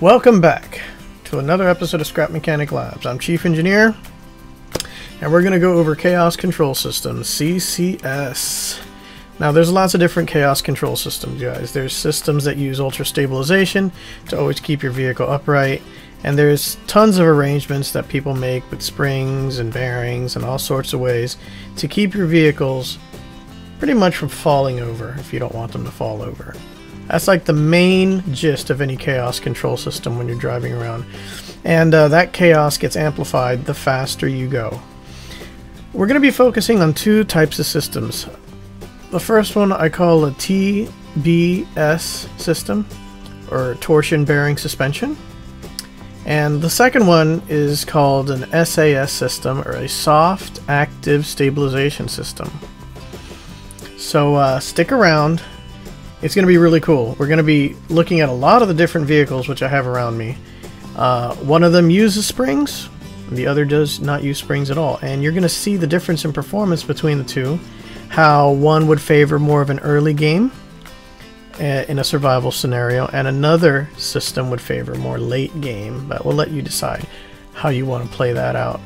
Welcome back to another episode of Scrap Mechanic Labs. I'm Chief Engineer, and we're going to go over Chaos Control Systems, CCS. Now, there's lots of different chaos control systems, guys. There's systems that use ultra stabilization to always keep your vehicle upright, and there's tons of arrangements that people make with springs and bearings and all sorts of ways to keep your vehicles pretty much from falling over if you don't want them to fall over. That's like the main gist of any chaos control system when you're driving around. And uh, that chaos gets amplified the faster you go. We're going to be focusing on two types of systems. The first one I call a TBS system, or torsion bearing suspension. And the second one is called an SAS system, or a soft active stabilization system. So uh, stick around. It's going to be really cool. We're going to be looking at a lot of the different vehicles which I have around me. Uh, one of them uses springs, the other does not use springs at all. And you're going to see the difference in performance between the two how one would favor more of an early game in a survival scenario, and another system would favor more late game. But we'll let you decide how you want to play that out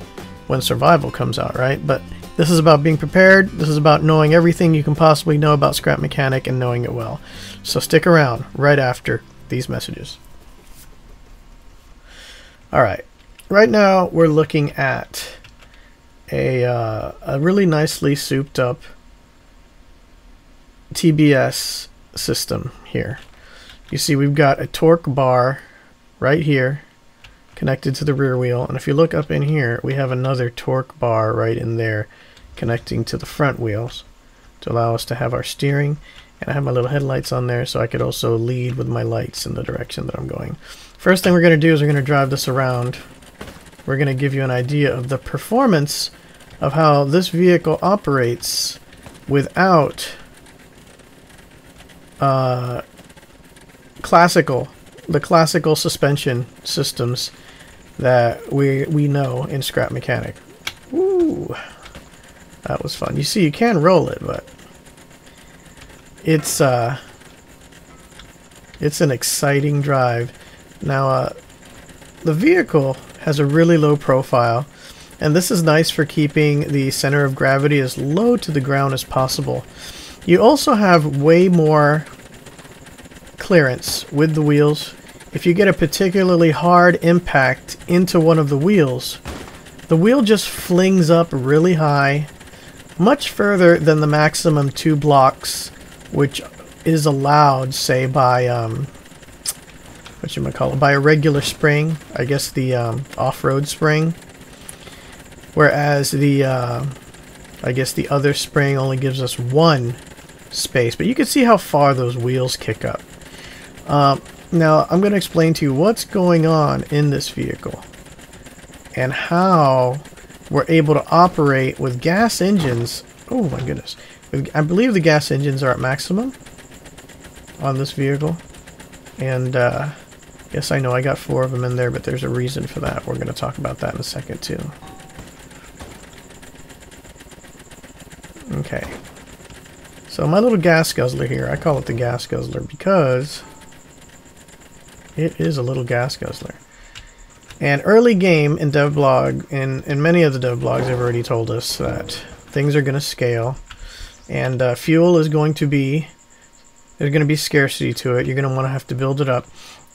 when survival comes out, right? But this is about being prepared. This is about knowing everything you can possibly know about Scrap Mechanic and knowing it well. So stick around right after these messages. All right, right now we're looking at a, uh, a really nicely souped up TBS system here. You see we've got a torque bar right here connected to the rear wheel and if you look up in here we have another torque bar right in there connecting to the front wheels to allow us to have our steering and I have my little headlights on there so I could also lead with my lights in the direction that I'm going. First thing we're going to do is we're going to drive this around. We're going to give you an idea of the performance of how this vehicle operates without uh, classical, the classical suspension systems that we we know in Scrap Mechanic. Ooh, that was fun. You see, you can roll it, but it's uh, it's an exciting drive. Now, uh, the vehicle has a really low profile, and this is nice for keeping the center of gravity as low to the ground as possible. You also have way more clearance with the wheels. If you get a particularly hard impact into one of the wheels, the wheel just flings up really high, much further than the maximum two blocks, which is allowed, say, by, um, what you might call it, by a regular spring, I guess the um, off-road spring. Whereas the, uh, I guess the other spring only gives us one space. But you can see how far those wheels kick up. Um, now, I'm going to explain to you what's going on in this vehicle and how we're able to operate with gas engines. Oh my goodness. I believe the gas engines are at maximum on this vehicle. And, uh, yes, I know I got four of them in there, but there's a reason for that. We're going to talk about that in a second, too. Okay. So my little gas guzzler here, I call it the gas guzzler because it is a little gas guzzler. And early game in devblog, and, and many of the devblogs have already told us that things are going to scale. And uh, fuel is going to be, there's going to be scarcity to it. You're going to want to have to build it up.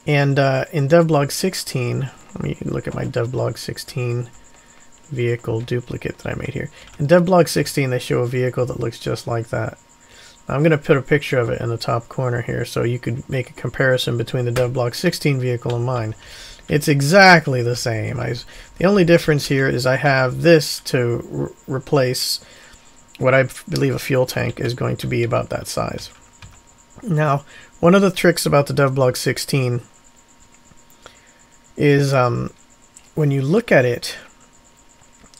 And uh, in devblog 16, let me look at my devblog 16 vehicle duplicate that I made here. In devblog 16, they show a vehicle that looks just like that. I'm going to put a picture of it in the top corner here so you could make a comparison between the devblog 16 vehicle and mine. It's exactly the same. I, the only difference here is I have this to replace what I believe a fuel tank is going to be about that size. Now, one of the tricks about the devblog 16 is um, when you look at it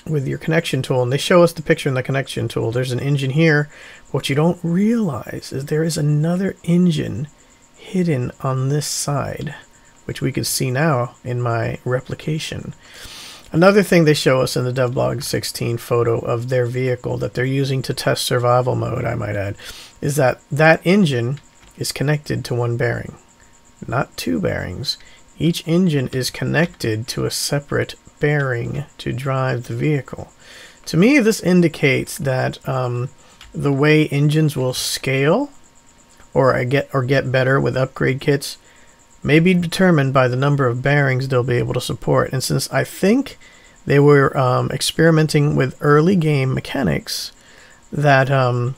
with your connection tool, and they show us the picture in the connection tool, there's an engine here what you don't realize is there is another engine hidden on this side, which we can see now in my replication. Another thing they show us in the DevBlog 16 photo of their vehicle that they're using to test survival mode, I might add, is that that engine is connected to one bearing, not two bearings. Each engine is connected to a separate bearing to drive the vehicle. To me, this indicates that um, the way engines will scale or get or get better with upgrade kits may be determined by the number of bearings they'll be able to support. And since I think they were um, experimenting with early game mechanics, that um,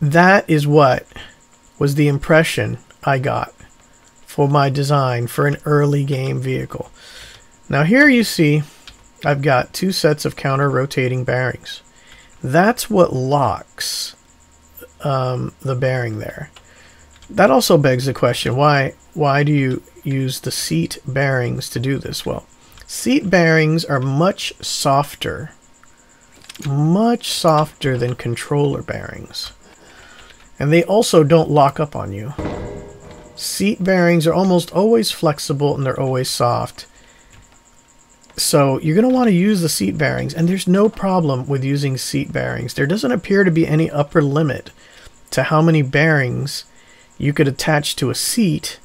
that is what was the impression I got for my design for an early game vehicle. Now here you see I've got two sets of counter rotating bearings. That's what locks um, the bearing there. That also begs the question, why, why do you use the seat bearings to do this? Well, seat bearings are much softer, much softer than controller bearings. And they also don't lock up on you. Seat bearings are almost always flexible and they're always soft. So you're going to want to use the seat bearings, and there's no problem with using seat bearings. There doesn't appear to be any upper limit to how many bearings you could attach to a seat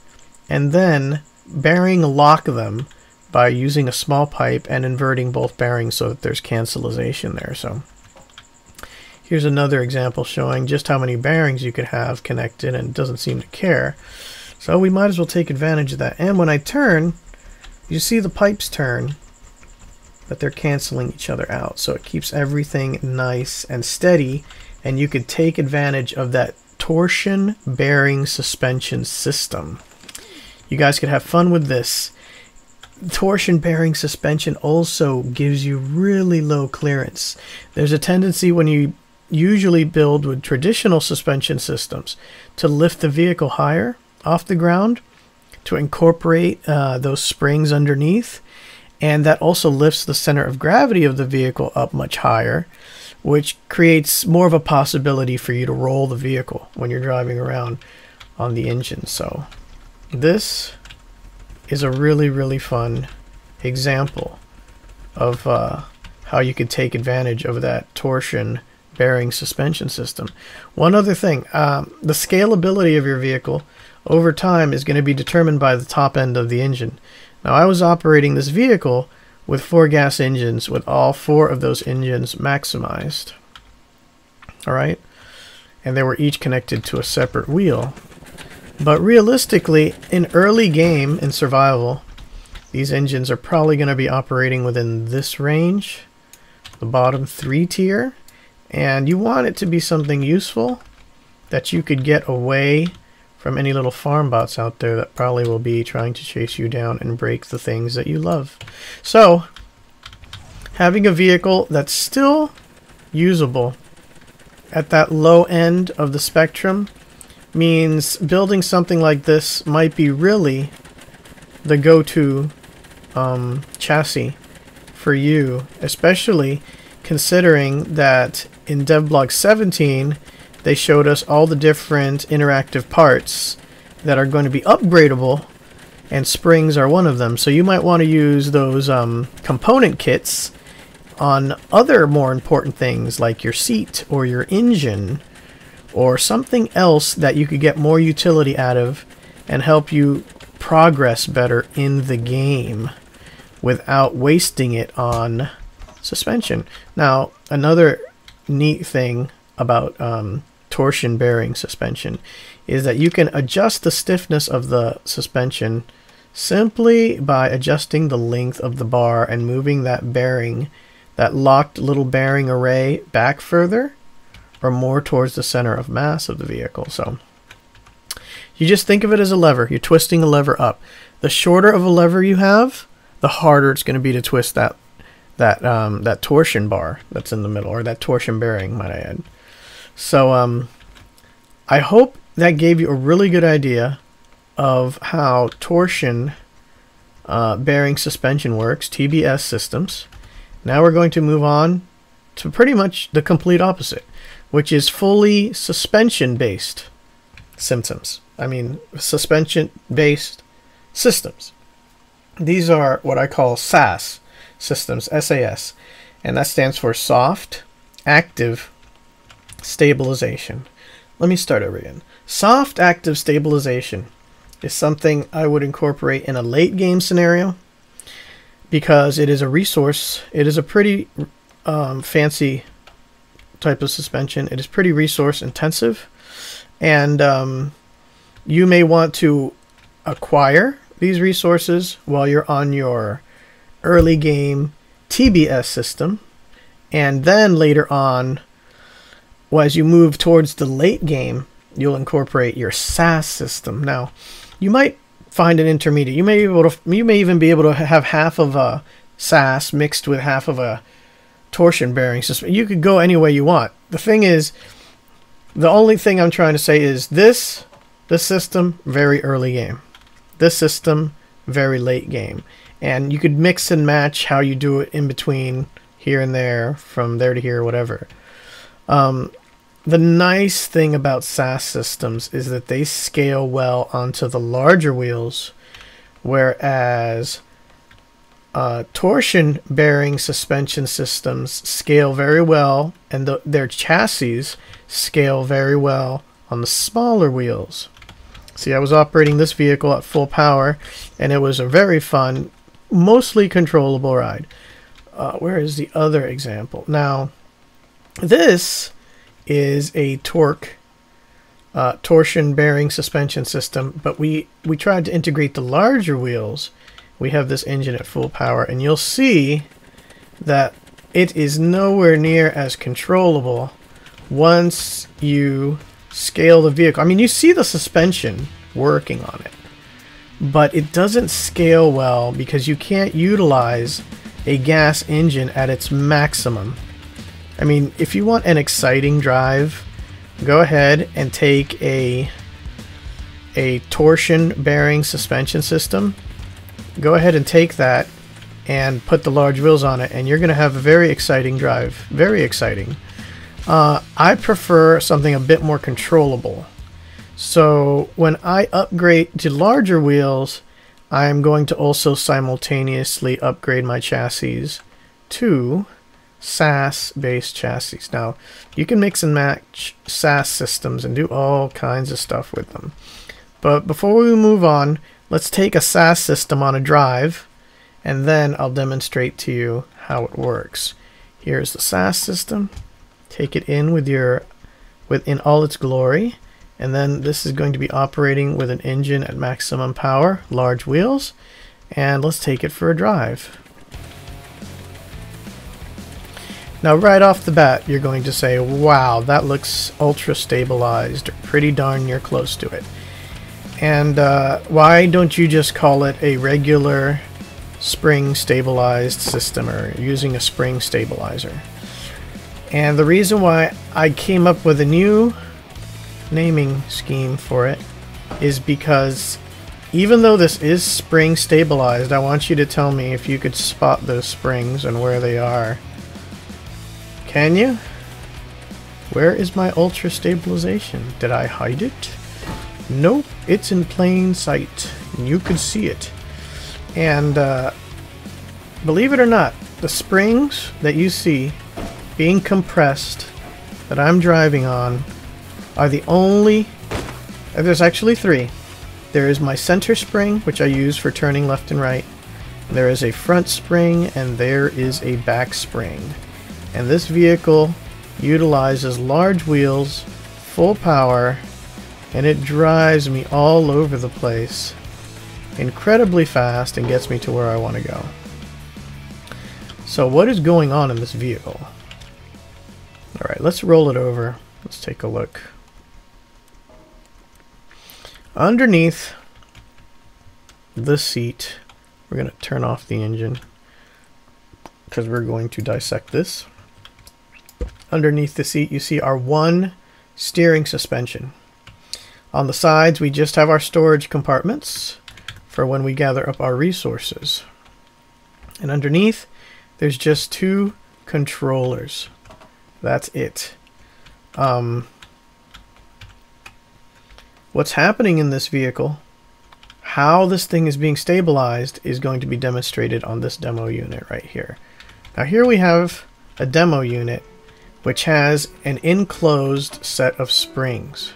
and then bearing lock them by using a small pipe and inverting both bearings so that there's cancellation there. So here's another example showing just how many bearings you could have connected and doesn't seem to care. So we might as well take advantage of that. And when I turn, you see the pipes turn, but they're canceling each other out. So it keeps everything nice and steady and you could take advantage of that torsion bearing suspension system. You guys could have fun with this. Torsion bearing suspension also gives you really low clearance. There's a tendency when you usually build with traditional suspension systems to lift the vehicle higher off the ground to incorporate uh, those springs underneath and that also lifts the center of gravity of the vehicle up much higher which creates more of a possibility for you to roll the vehicle when you're driving around on the engine. So this is a really, really fun example of uh, how you could take advantage of that torsion bearing suspension system. One other thing, um, the scalability of your vehicle over time is going to be determined by the top end of the engine. Now I was operating this vehicle with four gas engines with all four of those engines maximized. Alright? And they were each connected to a separate wheel. But realistically, in early game, in survival, these engines are probably going to be operating within this range, the bottom three tier, and you want it to be something useful that you could get away from any little farm bots out there that probably will be trying to chase you down and break the things that you love. So, having a vehicle that's still usable at that low end of the spectrum means building something like this might be really the go-to um, chassis for you, especially considering that in DevBlog 17 they showed us all the different interactive parts that are going to be upgradable and springs are one of them. So you might want to use those um, component kits on other more important things like your seat or your engine or something else that you could get more utility out of and help you progress better in the game without wasting it on suspension. Now, another neat thing about um, torsion bearing suspension is that you can adjust the stiffness of the suspension simply by adjusting the length of the bar and moving that bearing, that locked little bearing array back further or more towards the center of mass of the vehicle. So you just think of it as a lever. You're twisting a lever up. The shorter of a lever you have, the harder it's going to be to twist that that um, that torsion bar that's in the middle, or that torsion bearing, might I add. So um, I hope that gave you a really good idea of how torsion uh, bearing suspension works, TBS systems. Now we're going to move on to pretty much the complete opposite, which is fully suspension-based symptoms. I mean, suspension-based systems. These are what I call SAS systems, SAS, and that stands for Soft Active Stabilization. Let me start over again. Soft Active Stabilization is something I would incorporate in a late game scenario because it is a resource. It is a pretty um, fancy type of suspension. It is pretty resource intensive, and um, you may want to acquire these resources while you're on your early game TBS system, and then later on, well, as you move towards the late game, you'll incorporate your SAS system. Now, you might find an intermediate. You may be able to. You may even be able to have half of a SAS mixed with half of a torsion bearing system. You could go any way you want. The thing is, the only thing I'm trying to say is this this system very early game. This system very late game. And you could mix and match how you do it in between here and there, from there to here, whatever. Um, the nice thing about SAS systems is that they scale well onto the larger wheels, whereas uh, torsion bearing suspension systems scale very well, and the, their chassis scale very well on the smaller wheels. See, I was operating this vehicle at full power, and it was a very fun, mostly controllable ride. Uh, where is the other example? Now, this is a torque uh, torsion bearing suspension system, but we, we tried to integrate the larger wheels. We have this engine at full power, and you'll see that it is nowhere near as controllable once you scale the vehicle. I mean, you see the suspension working on it, but it doesn't scale well because you can't utilize a gas engine at its maximum I mean, if you want an exciting drive, go ahead and take a a torsion bearing suspension system. Go ahead and take that and put the large wheels on it and you're going to have a very exciting drive. Very exciting. Uh, I prefer something a bit more controllable. So when I upgrade to larger wheels, I'm going to also simultaneously upgrade my chassis to SAS based chassis. Now, you can mix and match SAS systems and do all kinds of stuff with them. But before we move on, let's take a SAS system on a drive and then I'll demonstrate to you how it works. Here's the SAS system. Take it in with your within all its glory. And then this is going to be operating with an engine at maximum power, large wheels. And let's take it for a drive. Now right off the bat you're going to say, wow, that looks ultra stabilized, or pretty darn near close to it. And uh, why don't you just call it a regular spring stabilized system or using a spring stabilizer? And the reason why I came up with a new naming scheme for it is because even though this is spring stabilized, I want you to tell me if you could spot those springs and where they are. Can you? Where is my ultra stabilization? Did I hide it? Nope, it's in plain sight. You can see it. And uh, believe it or not, the springs that you see being compressed that I'm driving on are the only... Uh, there's actually three. There is my center spring, which I use for turning left and right. There is a front spring, and there is a back spring and this vehicle utilizes large wheels, full power, and it drives me all over the place incredibly fast and gets me to where I want to go. So what is going on in this vehicle? Alright, let's roll it over. Let's take a look. Underneath the seat, we're going to turn off the engine because we're going to dissect this underneath the seat you see our one steering suspension. On the sides we just have our storage compartments for when we gather up our resources. And underneath there's just two controllers. That's it. Um, what's happening in this vehicle, how this thing is being stabilized is going to be demonstrated on this demo unit right here. Now here we have a demo unit which has an enclosed set of springs.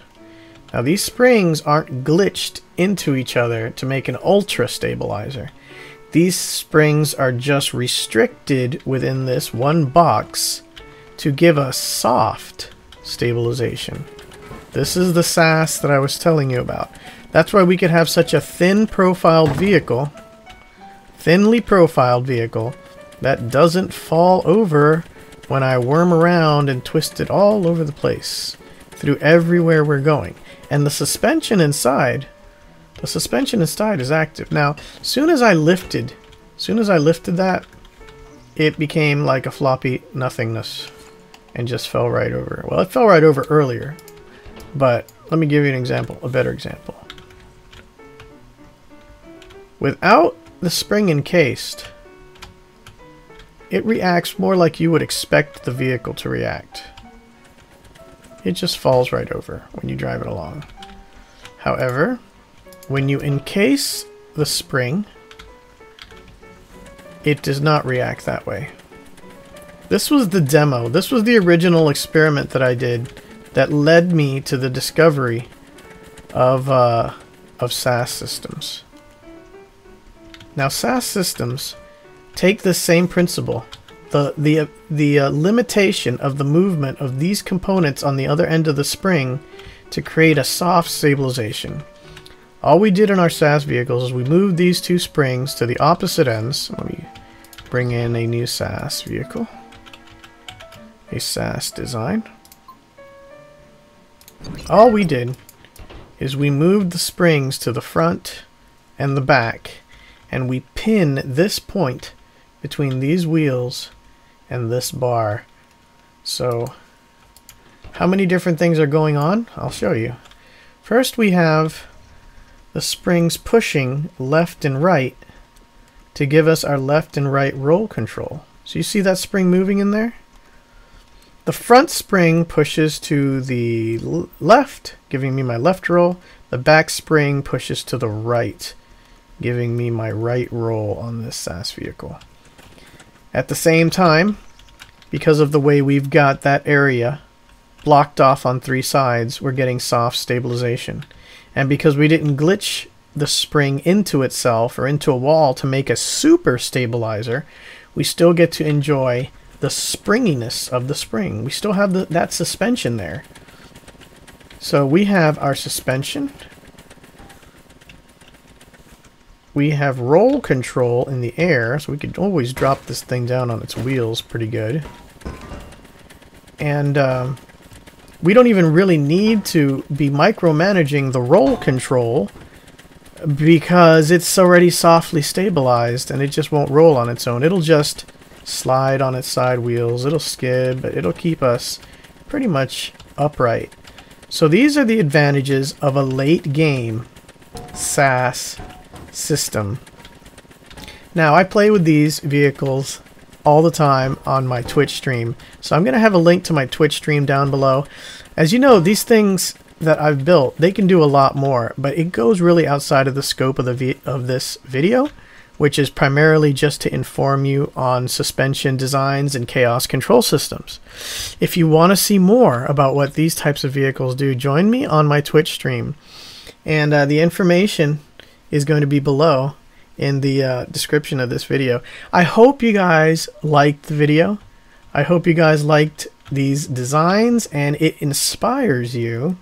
Now these springs aren't glitched into each other to make an ultra stabilizer. These springs are just restricted within this one box to give us soft stabilization. This is the SAS that I was telling you about. That's why we could have such a thin profiled vehicle, thinly profiled vehicle, that doesn't fall over when I worm around and twist it all over the place through everywhere we're going. And the suspension inside, the suspension inside is active. Now, soon as I lifted, soon as I lifted that, it became like a floppy nothingness and just fell right over. Well, it fell right over earlier, but let me give you an example, a better example. Without the spring encased, it reacts more like you would expect the vehicle to react. It just falls right over when you drive it along. However, when you encase the spring, it does not react that way. This was the demo. This was the original experiment that I did that led me to the discovery of, uh, of SAS systems. Now, SAS systems take the same principle. The, the, the uh, limitation of the movement of these components on the other end of the spring to create a soft stabilization. All we did in our SAS vehicles is we moved these two springs to the opposite ends. Let me bring in a new SAS vehicle. A SAS design. All we did is we moved the springs to the front and the back and we pin this point between these wheels and this bar. So how many different things are going on? I'll show you. First we have the springs pushing left and right to give us our left and right roll control. So you see that spring moving in there? The front spring pushes to the left, giving me my left roll. The back spring pushes to the right, giving me my right roll on this SAS vehicle. At the same time, because of the way we've got that area blocked off on three sides, we're getting soft stabilization. And because we didn't glitch the spring into itself or into a wall to make a super stabilizer, we still get to enjoy the springiness of the spring. We still have the, that suspension there. So we have our suspension We have roll control in the air, so we could always drop this thing down on its wheels pretty good. And um, we don't even really need to be micromanaging the roll control because it's already softly stabilized and it just won't roll on its own. It'll just slide on its side wheels, it'll skid, but it'll keep us pretty much upright. So these are the advantages of a late game SAS system. Now, I play with these vehicles all the time on my Twitch stream, so I'm going to have a link to my Twitch stream down below. As you know, these things that I've built, they can do a lot more, but it goes really outside of the scope of the of this video, which is primarily just to inform you on suspension designs and chaos control systems. If you want to see more about what these types of vehicles do, join me on my Twitch stream. And uh, the information is going to be below in the uh, description of this video. I hope you guys liked the video. I hope you guys liked these designs and it inspires you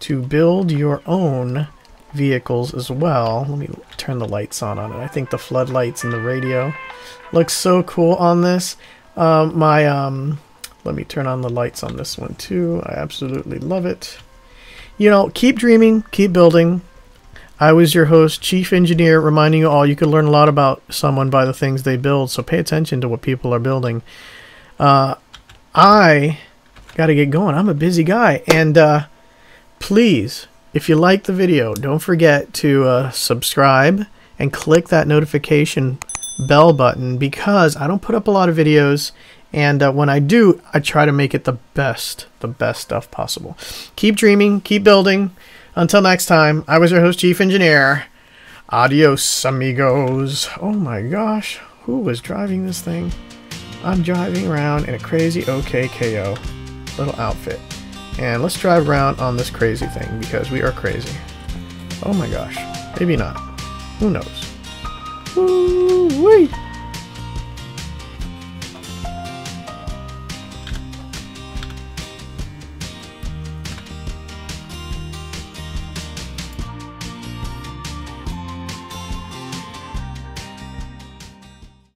to build your own vehicles as well. Let me turn the lights on on it. I think the floodlights and the radio looks so cool on this. Um, my um, let me turn on the lights on this one too. I absolutely love it. You know, keep dreaming, keep building. I was your host, Chief Engineer, reminding you all you can learn a lot about someone by the things they build, so pay attention to what people are building. Uh, I got to get going. I'm a busy guy. And uh, please, if you like the video, don't forget to uh, subscribe and click that notification bell button because I don't put up a lot of videos. And uh, when I do, I try to make it the best, the best stuff possible. Keep dreaming, keep building. Until next time, I was your host, Chief Engineer. Adios, amigos. Oh my gosh. Who was driving this thing? I'm driving around in a crazy OKKO little outfit. And let's drive around on this crazy thing because we are crazy. Oh my gosh. Maybe not. Who knows? Woo-wee!